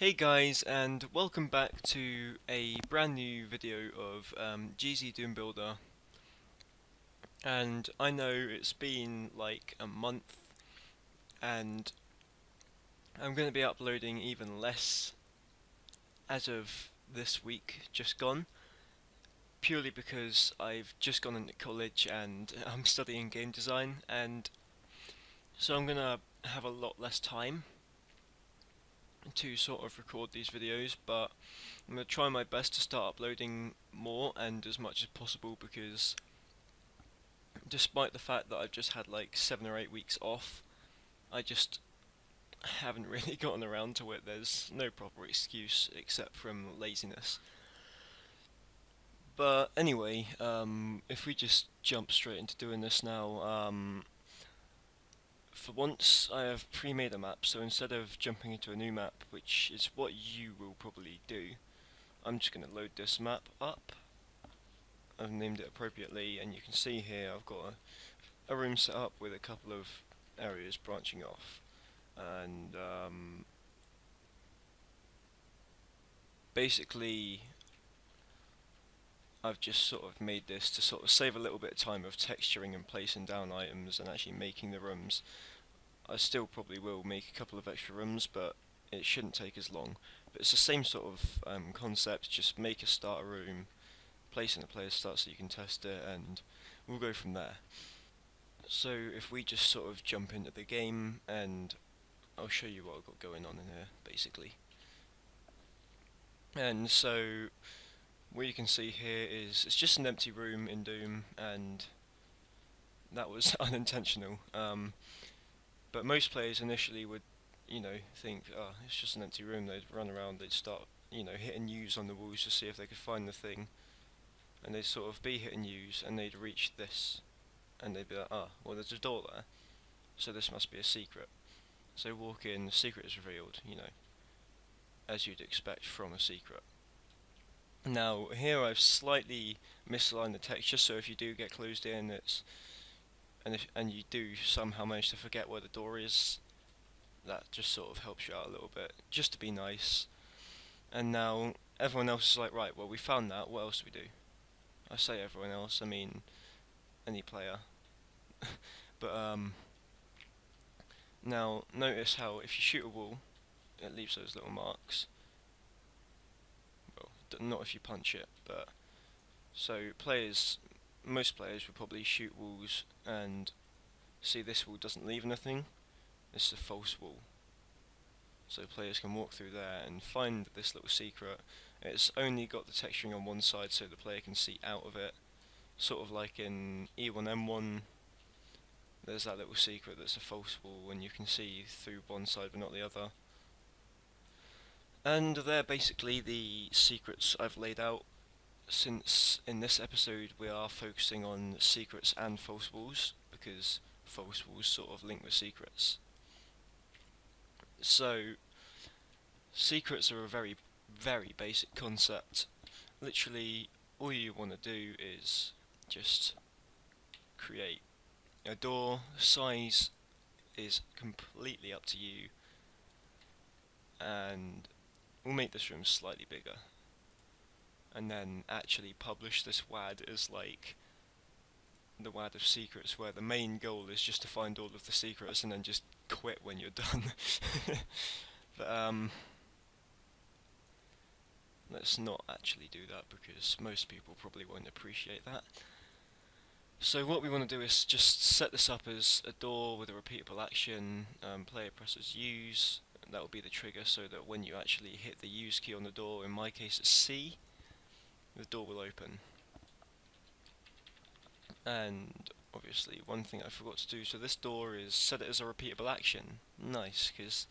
Hey guys and welcome back to a brand new video of um, GZ Doom Builder. And I know it's been like a month and I'm going to be uploading even less as of this week just gone purely because I've just gone into college and I'm studying game design and so I'm going to have a lot less time to sort of record these videos but I'm going to try my best to start uploading more and as much as possible because despite the fact that I've just had like 7 or 8 weeks off I just haven't really gotten around to it. There's no proper excuse except from laziness. But anyway um, if we just jump straight into doing this now um, for once I have pre-made a map, so instead of jumping into a new map, which is what you will probably do, I'm just going to load this map up. I've named it appropriately, and you can see here I've got a, a room set up with a couple of areas branching off. And um, basically I've just sort of made this to sort of save a little bit of time of texturing and placing down items and actually making the rooms. I still probably will make a couple of extra rooms, but it shouldn't take as long. But it's the same sort of um, concept, just make a starter room, place in a player start so you can test it, and we'll go from there. So if we just sort of jump into the game, and I'll show you what I've got going on in here, basically. And so what you can see here is it's just an empty room in Doom and that was unintentional. Um, but most players initially would you know think oh it's just an empty room. They'd run around they'd start you know hitting use on the walls to see if they could find the thing. And they'd sort of be hitting use and they'd reach this and they'd be like ah oh, well there's a door there so this must be a secret. So walk in the secret is revealed you know as you'd expect from a secret now here I've slightly misaligned the texture so if you do get closed in it's and if and you do somehow manage to forget where the door is that just sort of helps you out a little bit just to be nice. And now everyone else is like right well we found that. What else do we do? I say everyone else I mean any player. But um now notice how if you shoot a wall it leaves those little marks not if you punch it, but so players, most players will probably shoot walls and see this wall doesn't leave anything. This is a false wall. So players can walk through there and find this little secret. It's only got the texturing on one side so the player can see out of it. Sort of like in E1M1 there's that little secret that's a false wall and you can see through one side but not the other. And they're basically the secrets I've laid out since in this episode we are focusing on secrets and false walls because false walls sort of link with secrets. So secrets are a very very basic concept. Literally all you want to do is just create a door. Size is completely up to you and we'll make this room slightly bigger. And then actually publish this WAD as like the WAD of secrets where the main goal is just to find all of the secrets and then just quit when you're done. But um let's not actually do that because most people probably won't appreciate that. So what we want to do is just set this up as a door with a repeatable action, um, player presses use, that will be the trigger so that when you actually hit the use key on the door, in my case it's C, the door will open. And obviously one thing I forgot to do, so this door is set it as a repeatable action. Nice, because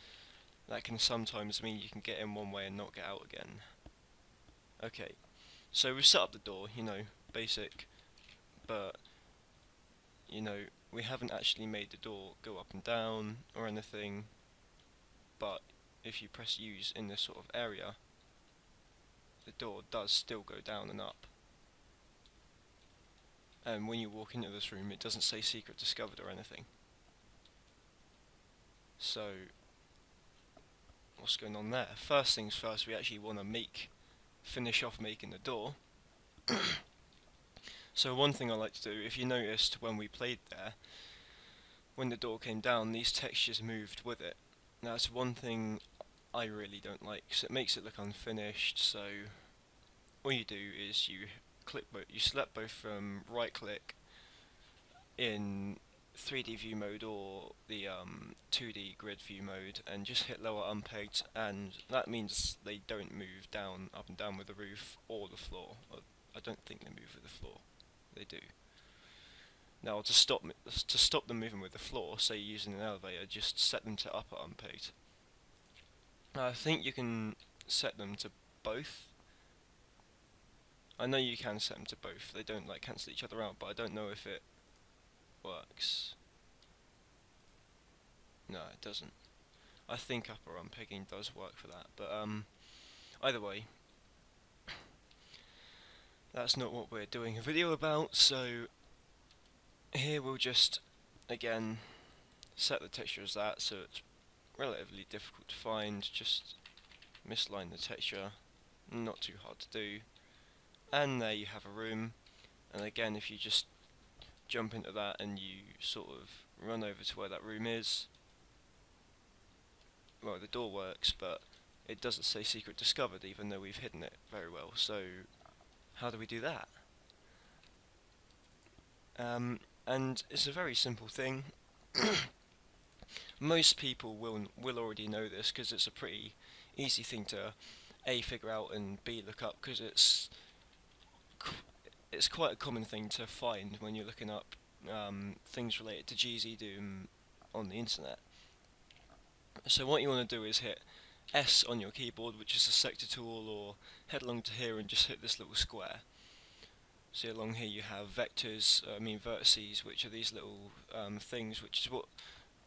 that can sometimes mean you can get in one way and not get out again. Okay, so we've set up the door, you know, basic, but, you know, we haven't actually made the door go up and down or anything, but if you press use in this sort of area the door does still go down and up and when you walk into this room it doesn't say secret discovered or anything so what's going on there. First things first, we actually want to make, finish off making the door. so one thing I like to do, if you noticed when we played there, when the door came down, these textures moved with it. Now that's one thing I really don't like, because it makes it look unfinished, so all you do is you click both, you select both from right click in 3D view mode or the um, 2D grid view mode and just hit lower unpegged and that means they don't move down up and down with the roof or the floor. I don't think they move with the floor. They do. Now to stop to stop them moving with the floor, say you're using an elevator, just set them to upper. Now I think you can set them to both. I know you can set them to both. They don't like cancel each other out, but I don't know if it works. No, it doesn't. I think upper unpegging does work for that, but um, either way, that's not what we're doing a video about, so here we'll just, again, set the texture as that, so it's relatively difficult to find, just misline the texture, not too hard to do, and there you have a room, and again if you just jump into that and you sort of run over to where that room is. Well, the door works, but it doesn't say secret discovered, even though we've hidden it very well. So, how do we do that? Um, and it's a very simple thing. Most people will will already know this because it's a pretty easy thing to a figure out and b look up because it's it's quite a common thing to find when you're looking up um, things related to GZ Doom on the internet. So what you want to do is hit S on your keyboard, which is a sector tool, or head along to here and just hit this little square. See along here you have vectors, uh, I mean vertices, which are these little um, things, which is what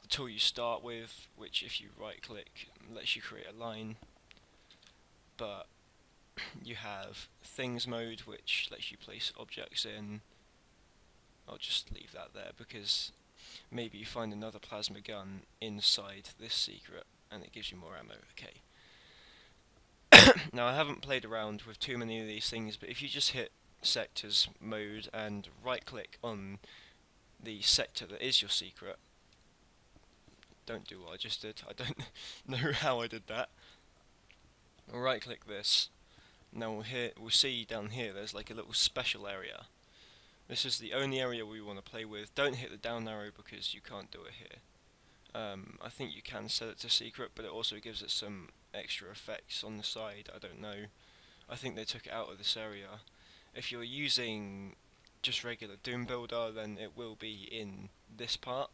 the tool you start with, which if you right click lets you create a line. But you have things mode which lets you place objects in. I'll just leave that there because maybe you find another plasma gun inside this secret and it gives you more ammo. Okay. Now I haven't played around with too many of these things but if you just hit sectors mode and right click on the sector that is your secret don't do what I just did I don't know how I did that right click this now we'll, hear, we'll see down here there's like a little special area. This is the only area we want to play with. Don't hit the down arrow because you can't do it here. Um, I think you can set it to secret, but it also gives it some extra effects on the side. I don't know. I think they took it out of this area. If you're using just regular Doom Builder, then it will be in this part.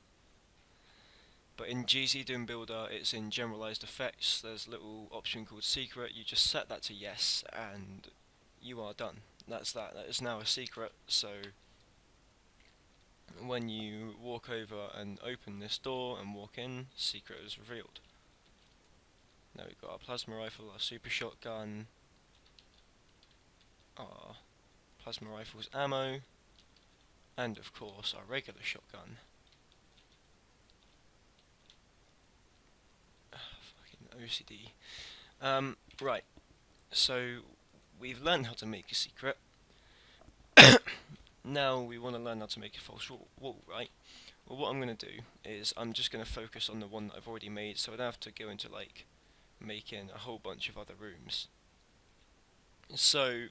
But in GZ Doom Builder, it's in generalized effects. There's a little option called secret. You just set that to yes, and you are done. That's that. That is now a secret. So when you walk over and open this door and walk in, secret is revealed. Now we've got our plasma rifle, our super shotgun, our plasma rifle's ammo, and of course our regular shotgun. Fucking OCD. Um, right, so we've learned how to make a secret. now we want to learn how to make a false wall, right? Well, what I'm going to do is I'm just going to focus on the one that I've already made, so I don't have to go into like making a whole bunch of other rooms. So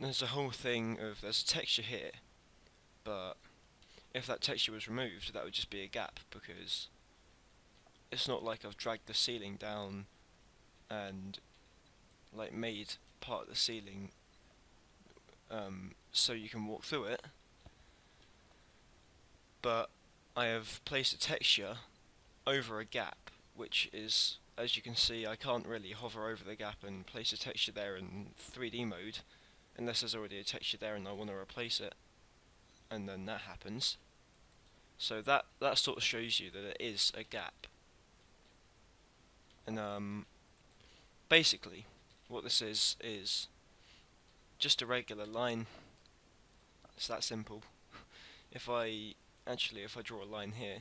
there's a whole thing of there's a texture here, but if that texture was removed, that would just be a gap because it's not like I've dragged the ceiling down and like made part of the ceiling um, so you can walk through it. But I have placed a texture over a gap which is as you can see I can't really hover over the gap and place a texture there in 3D mode unless there's already a texture there and I want to replace it and then that happens so that that sort of shows you that it is a gap and um, basically, what this is, is just a regular line. It's that simple. if I, actually, if I draw a line here,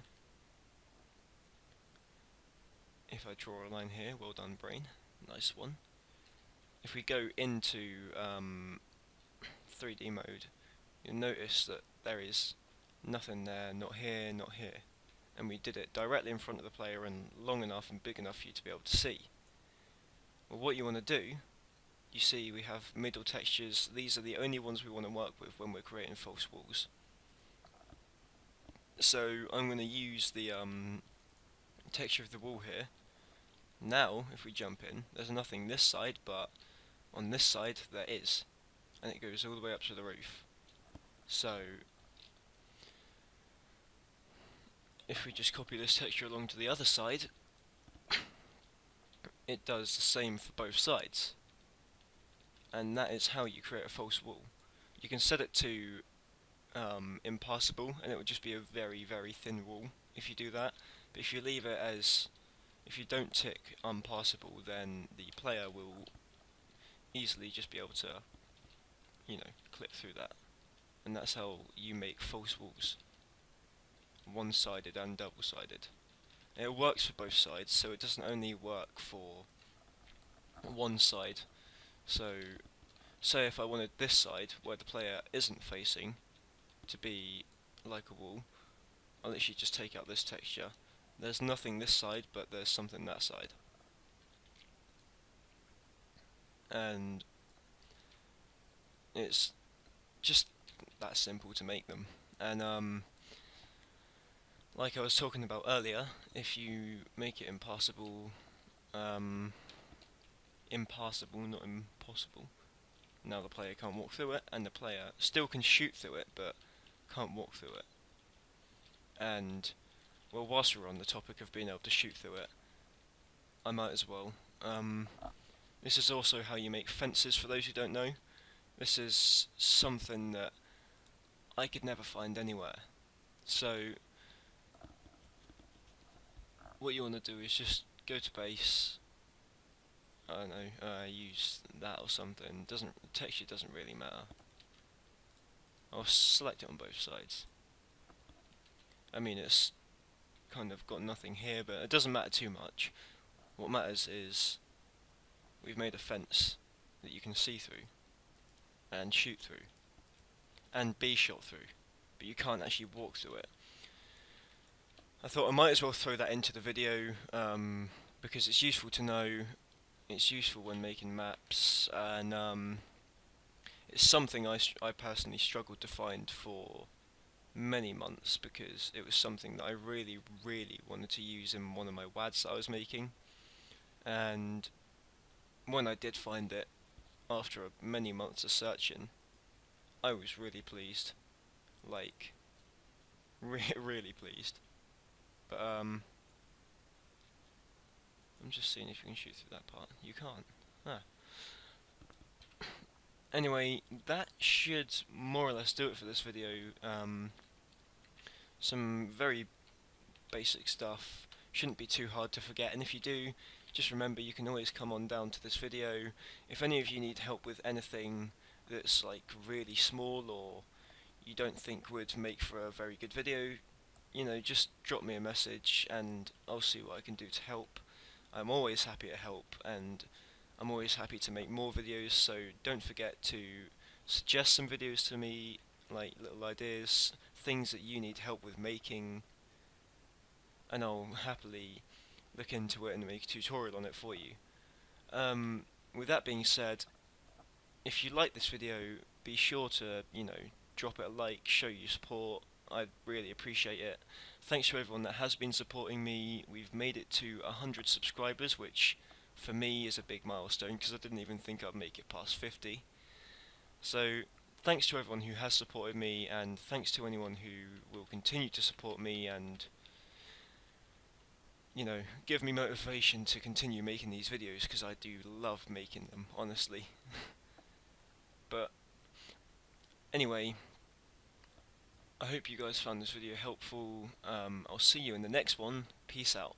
if I draw a line here, well done brain, nice one. If we go into um, 3D mode, you'll notice that there is nothing there, not here, not here. And we did it directly in front of the player and long enough and big enough for you to be able to see. Well, what you want to do, you see we have middle textures, these are the only ones we want to work with when we're creating false walls. So I'm going to use the um, texture of the wall here. Now, if we jump in, there's nothing this side, but on this side there is. And it goes all the way up to the roof. So, if we just copy this texture along to the other side, it does the same for both sides. And that is how you create a false wall. You can set it to um, impassable and it would just be a very very thin wall if you do that but if you leave it as if you don't tick unpassable then the player will easily just be able to you know clip through that and that's how you make false walls one-sided and double-sided it works for both sides so it doesn't only work for one side so say if I wanted this side where the player isn't facing to be like a wall, I'll literally just take out this texture. There's nothing this side, but there's something that side. And it's just that simple to make them. And um, like I was talking about earlier, if you make it impassable, um, impassable, not impossible, now the player can't walk through it, and the player still can shoot through it, but can't walk through it. And, well, whilst we're on the topic of being able to shoot through it, I might as well. Um, this is also how you make fences, for those who don't know. This is something that I could never find anywhere. So, what you want to do is just go to base, I don't know, uh, use that or something. Doesn't texture doesn't really matter. I'll select it on both sides. I mean, it's kind of got nothing here, but it doesn't matter too much. What matters is we've made a fence that you can see through and shoot through and be shot through, but you can't actually walk through it. I thought I might as well throw that into the video um, because it's useful to know. It's useful when making maps and um, it's something I, I personally struggled to find for many months because it was something that I really, really wanted to use in one of my WADs that I was making. And when I did find it, after many months of searching, I was really pleased. Like, re really pleased. But, um, I'm just seeing if you can shoot through that part. You can't. Ah. Anyway, that should more or less do it for this video. Um, some very basic stuff. Shouldn't be too hard to forget, and if you do, just remember you can always come on down to this video. If any of you need help with anything that's like really small or you don't think would make for a very good video, you know, just drop me a message and I'll see what I can do to help. I'm always happy to help and I'm always happy to make more videos, so don't forget to suggest some videos to me, like little ideas, things that you need help with making, and I'll happily look into it and make a tutorial on it for you. Um, with that being said, if you like this video, be sure to, you know, drop it a like, show your support, I'd really appreciate it. Thanks to everyone that has been supporting me, we've made it to 100 subscribers, which for me is a big milestone because I didn't even think I'd make it past 50. So thanks to everyone who has supported me and thanks to anyone who will continue to support me and you know, give me motivation to continue making these videos because I do love making them, honestly. but anyway, I hope you guys found this video helpful. Um, I'll see you in the next one. Peace out.